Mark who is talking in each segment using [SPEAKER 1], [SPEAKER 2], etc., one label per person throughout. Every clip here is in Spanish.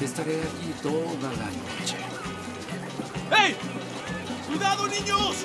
[SPEAKER 1] Estaré aquí toda la noche.
[SPEAKER 2] ¡Hey! ¡Cuidado, niños!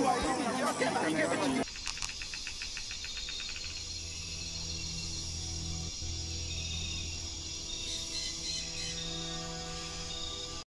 [SPEAKER 3] よかったね。